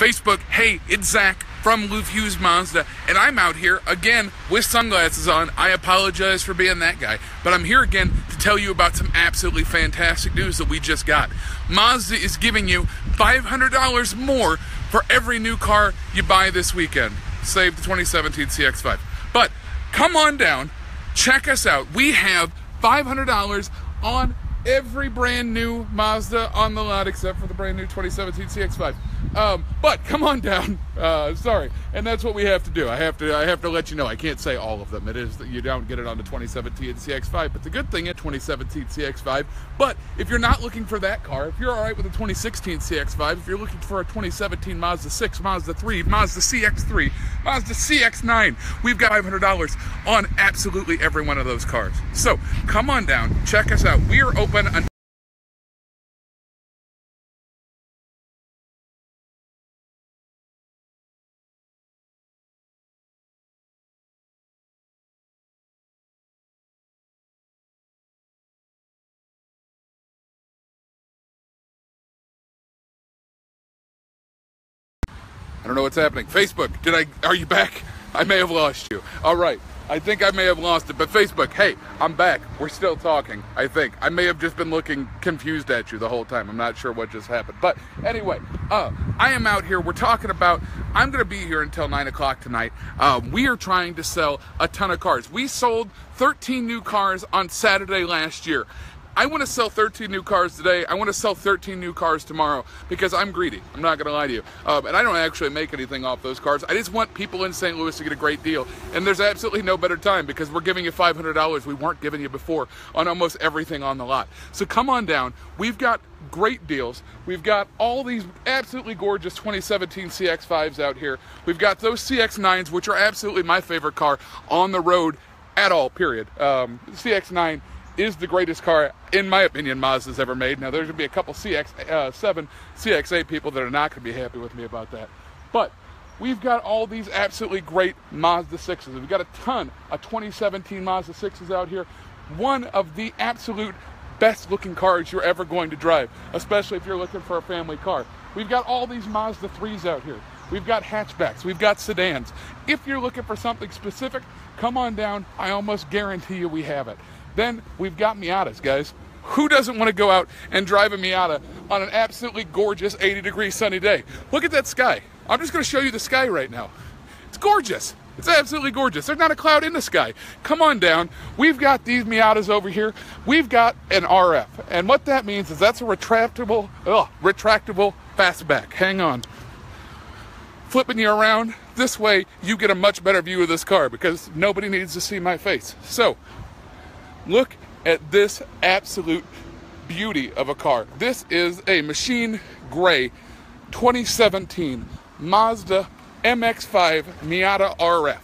Facebook, hey, it's Zach from Lou Fusz Mazda, and I'm out here again with sunglasses on. I apologize for being that guy, but I'm here again to tell you about some absolutely fantastic news that we just got. Mazda is giving you $500 more for every new car you buy this weekend. Save the 2017 CX5. But come on down, check us out. We have $500 on every brand new Mazda on the lot except for the brand new 2017 CX5. Um, but come on down. Uh, sorry, and that's what we have to do. I have to. I have to let you know. I can't say all of them. It is that you don't get it on the 2017 CX5. But the good thing at 2017 CX5. But if you're not looking for that car, if you're all right with the 2016 CX5, if you're looking for a 2017 Mazda 6, Mazda 3, Mazda CX3, Mazda CX9, we've got $500 on absolutely every one of those cars. So come on down, check us out. We are open. Don't know what's happening. Facebook, did I? Are you back? I may have lost you. All right. I think I may have lost it, but Facebook, hey, I'm back. We're still talking, I think. I may have just been looking confused at you the whole time. I'm not sure what just happened. But anyway, uh, I am out here. We're talking about, I'm going to be here until 9 o'clock tonight. Uh, we are trying to sell a ton of cars. We sold 13 new cars on Saturday last year. I want to sell 13 new cars today. I want to sell 13 new cars tomorrow because I'm greedy. I'm not going to lie to you. Um, and I don't actually make anything off those cars. I just want people in St. Louis to get a great deal. And there's absolutely no better time because we're giving you $500 we weren't giving you before on almost everything on the lot. So come on down. We've got great deals. We've got all these absolutely gorgeous 2017 CX5s out here. We've got those CX9s, which are absolutely my favorite car on the road at all, period. Um, CX9 is the greatest car, in my opinion, Mazda's ever made. Now, there's going to be a couple CX7, uh, CX8 people that are not going to be happy with me about that. But we've got all these absolutely great Mazda 6s. We've got a ton of 2017 Mazda 6s out here. One of the absolute best looking cars you're ever going to drive, especially if you're looking for a family car. We've got all these Mazda 3s out here. We've got hatchbacks. We've got sedans. If you're looking for something specific, come on down. I almost guarantee you we have it. Then we've got Miatas, guys. Who doesn't want to go out and drive a Miata on an absolutely gorgeous 80 degree sunny day? Look at that sky. I'm just going to show you the sky right now. It's gorgeous. It's absolutely gorgeous. There's not a cloud in the sky. Come on down. We've got these Miatas over here. We've got an RF. And what that means is that's a retractable, oh, retractable fastback. Hang on. Flipping you around. This way you get a much better view of this car because nobody needs to see my face. So Look at this absolute beauty of a car. This is a machine gray 2017 Mazda MX5 Miata RF.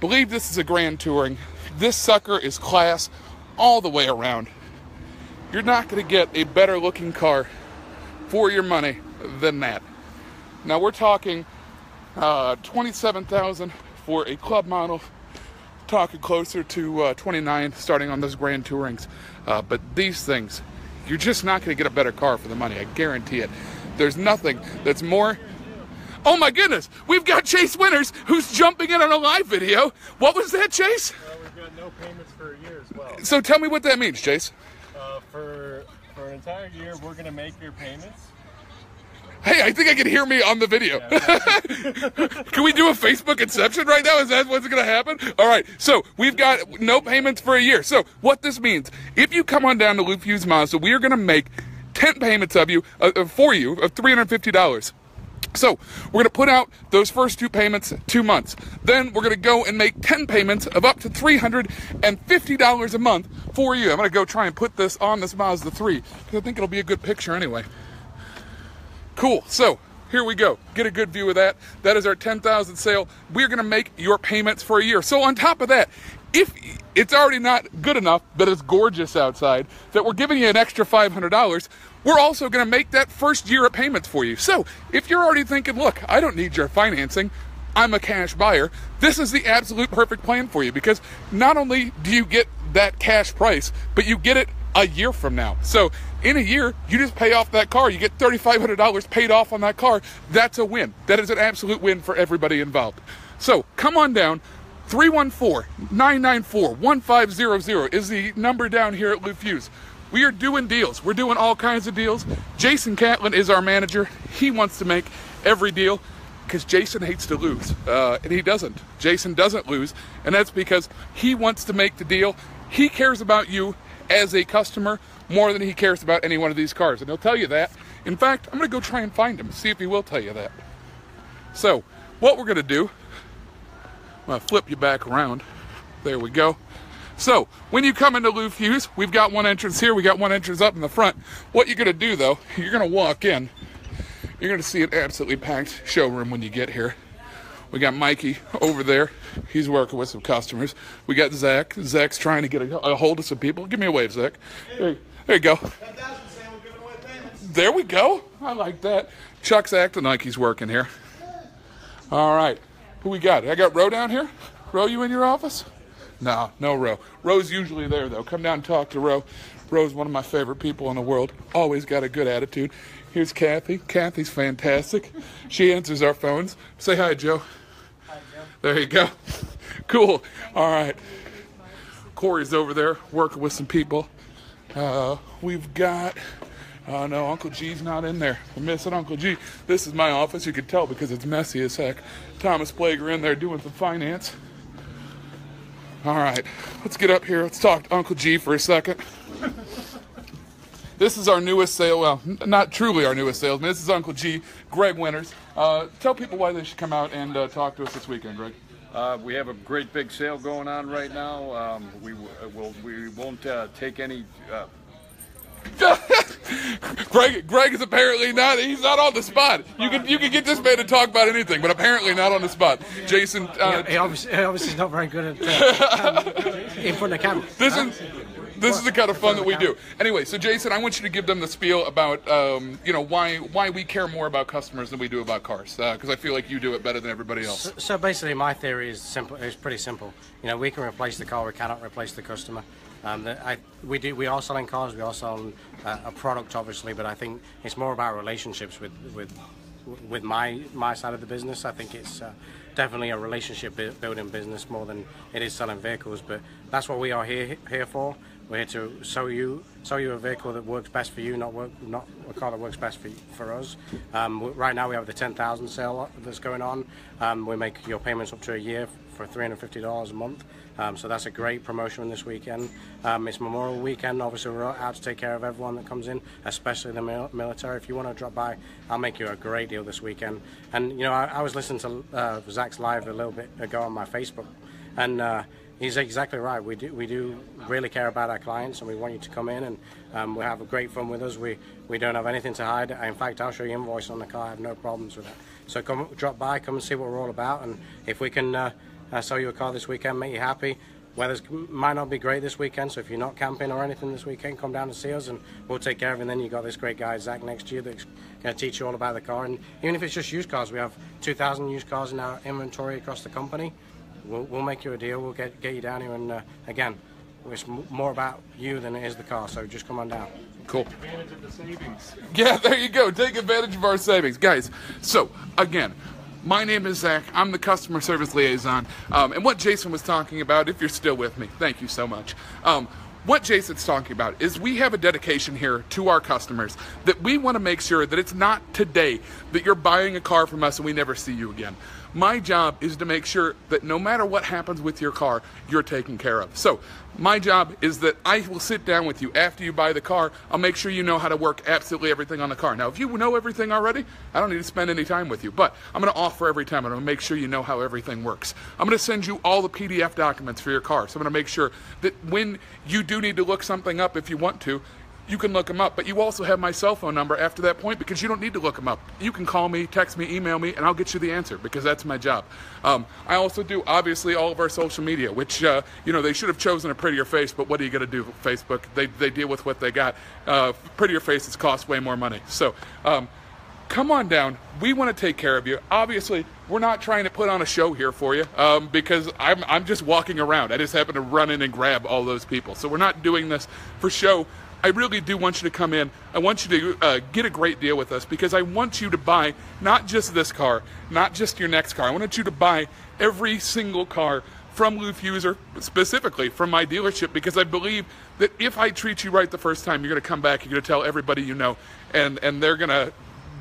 Believe this is a Grand Touring. This sucker is class all the way around. You're not going to get a better looking car for your money than that. Now we're talking uh, 27,000 for a club model, talking closer to uh, 29 starting on those grand tourings. Uh, but these things you're just not going to get a better car for the money i guarantee it. There's nothing that's more oh my goodness we've got chase winners who's jumping in on a live video. What was that chase? Well, we've got no payments for a year as well. So tell me what that means chase. Uh, for for an entire year we're going to make your payments Hey, I think I can hear me on the video. can we do a Facebook Inception right now? Is that what's going to happen? All right. So we've got no payments for a year. So what this means, if you come on down to Lou Fusz Mazda, we are going to make 10 payments of you, uh, for you, of $350. So we're going to put out those first two payments two months. Then we're going to go and make 10 payments of up to $350 a month for you. I'm going to go try and put this on this Mazda 3 because I think it'll be a good picture anyway. Cool. So here we go. Get a good view of that. That is our 10,000 sale. We're going to make your payments for a year. So on top of that, if it's already not good enough, but it's gorgeous outside, that we're giving you an extra $500, we're also going to make that first year of payments for you. So if you're already thinking, look, I don't need your financing, I'm a cash buyer, this is the absolute perfect plan for you because not only do you get that cash price, but you get it a year from now. So in a year, you just pay off that car. You get $3,500 paid off on that car. That's a win. That is an absolute win for everybody involved. So come on down. 314-994-1500 is the number down here at Lou Fusz. We are doing deals. We're doing all kinds of deals. Jason Catlin is our manager. He wants to make every deal because Jason hates to lose, uh, and he doesn't. Jason doesn't lose, and that's because he wants to make the deal. He cares about you as a customer more than he cares about any one of these cars, and he'll tell you that. In fact, I'm going to go try and find him, see if he will tell you that. So, what we're going to do, I'm going to flip you back around. There we go. So, when you come into Lou Fusz, we've got one entrance here, we got one entrance up in the front. What you're going to do, though, you're going to walk in. You're going to see an absolutely packed showroom when you get here. We got Mikey over there. He's working with some customers. We got Zach. Zach's trying to get a, a hold of some people. Give me a wave, Zach. There, there you go. There we go. I like that. Chuck's acting like he's working here. All right. Who we got? I got Roe down here. Roe, you in your office? No, no Roe. Roe's usually there though. Come down and talk to Roe. Roe's one of my favorite people in the world. Always got a good attitude. Here's Kathy. Kathy's fantastic. She answers our phones. Say hi, Joe. There you go. Cool. All right. Corey's over there working with some people. Uh, we've got. Oh no, Uncle G's not in there. We're missing Uncle G. This is my office. You can tell because it's messy as heck. Thomas Plager in there doing some finance. All right, let's get up here. Let's talk to Uncle G for a second. This is our newest sale. Well, not truly our newest salesman. This is Uncle G, Greg Winters. Uh, tell people why they should come out and uh, talk to us this weekend, Greg. Uh, we have a great big sale going on right now. Um, we will we won't uh, take any. Uh, Greg, Greg is apparently not. He's not on the spot. You can you can get this man to talk about anything, but apparently not on the spot. Jason, uh, He obviously, he obviously is not very good at uh, in front of the camera. this is this is the kind of fun that we do. Anyway, so Jason, I want you to give them the spiel about um, you know why why we care more about customers than we do about cars, because I feel like you do it better than everybody else. So basically, my theory is simple. Is pretty simple. You know, we can replace the car. We cannot replace the customer. Um, the, I, we do. We are selling cars. We are selling uh, a product, obviously. But I think it's more about relationships with with with my my side of the business. I think it's uh, definitely a relationship building business more than it is selling vehicles. But that's what we are here here for. We're here to sell you sell you a vehicle that works best for you, not work not a car that works best for for us. Um, right now we have the ten thousand sale that's going on. Um, we make your payments up to a year for three hundred fifty dollars a month. Um, so that's a great promotion this weekend. Um, it's Memorial Weekend. Obviously, we're out to take care of everyone that comes in, especially the mil- military. If you want to drop by, I'll make you a great deal this weekend. And you know, I, I was listening to uh, Zach's live a little bit ago on my Facebook, and. Uh, He's exactly right. We do we do really care about our clients, and we want you to come in and um, we have a great fun with us. We we don't have anything to hide. In fact, I'll show you invoice on the car. I have no problems with that. So come drop by, come and see what we're all about, and if we can uh, uh, sell you a car this weekend, make you happy. Weather might not be great this weekend, so if you're not camping or anything this weekend, come down and see us, and we'll take care of it. And then you've got this great guy Zach next to you that's going to teach you all about the car. And even if it's just used cars, we have 2,000 used cars in our inventory across the company. We'll, we'll make you a deal. We'll get get you down here, and uh, again, it's more about you than it is the car. So just come on down. Cool. Take Advantage of the savings. Yeah, there you go. Take advantage of our savings, guys. So again. My name is Zach. I'm the customer service liaison. Um, and what Jason was talking about, if you're still with me, thank you so much. Um, what Jason's talking about is we have a dedication here to our customers that we want to make sure that it's not today that you're buying a car from us and we never see you again. My job is to make sure that no matter what happens with your car, you're taken care of. So, my job is that I will sit down with you after you buy the car. I'll make sure you know how to work absolutely everything on the car. Now, if you know everything already, I don't need to spend any time with you, but I'm going to offer every time. I'm going to make sure you know how everything works. I'm going to send you all the PDF documents for your car. So, I'm going to make sure that when you do need to look something up if you want to, you can look them up. But you also have my cell phone number after that point because you don't need to look them up. You can call me, text me, email me, and I'll get you the answer because that's my job. Um, I also do obviously all of our social media, which uh, you know they should have chosen a prettier face, but what are you going to do? Facebook, they they deal with what they got. Uh, prettier faces cost way more money. So. Um, come on down. We want to take care of you. Obviously, we're not trying to put on a show here for you um, because I'm, I'm just walking around. I just happen to run in and grab all those people. So we're not doing this for show. I really do want you to come in. I want you to uh, get a great deal with us because I want you to buy not just this car, not just your next car. I want you to buy every single car from Lou Fuser, specifically from my dealership, because I believe that if I treat you right the first time, you're going to come back, you're going to tell everybody you know, and, and they're going to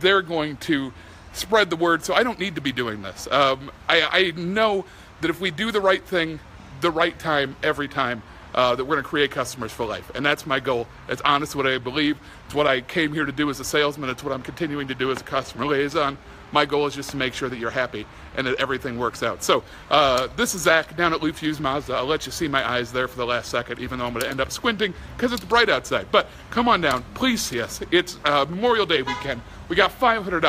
they're going to spread the word. So I don't need to be doing this. Um, I, I know that if we do the right thing, the right time, every time, uh, that we're going to create customers for life. And that's my goal. It's honest what I believe. It's what I came here to do as a salesman. It's what I'm continuing to do as a customer liaison. My goal is just to make sure that you're happy and that everything works out. So uh, this is Zach down at Fusz Mazda. I'll let you see my eyes there for the last second, even though I'm going to end up squinting because it's bright outside. But come on down, please see us. It's uh, Memorial Day weekend. We got $500